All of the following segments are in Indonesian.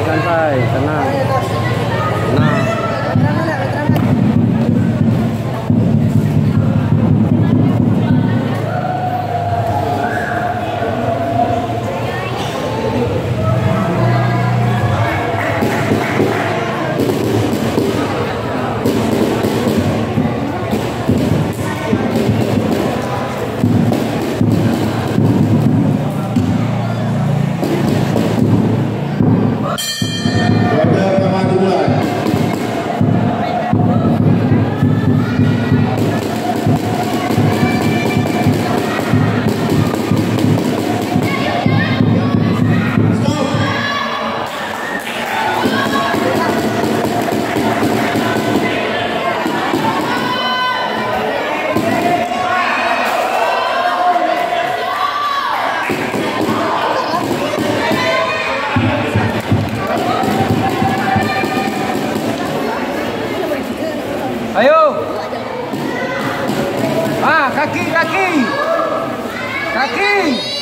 ก酸菜ไฟ Caquinho, Caquinho! Caquinho!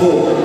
Gospel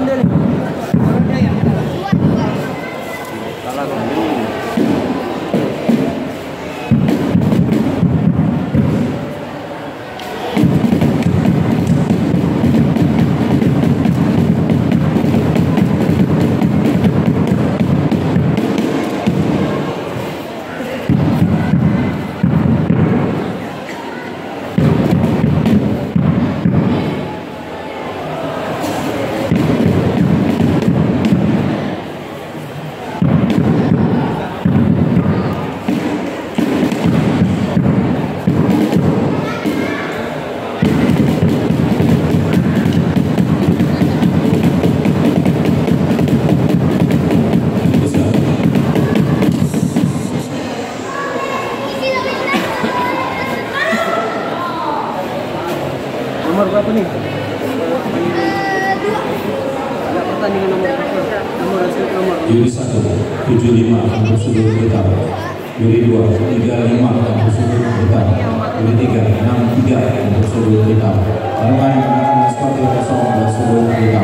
donde el nomor berapa nih? Ada pertandingan nomor berapa? Nomor hasil nomor. Juri 1, 75 untuk seluruh berita. Juri 2, 35 untuk seluruh berita. Juri 3, 63 untuk seluruh berita. Karena yang akan sepatu kosong untuk seluruh berita.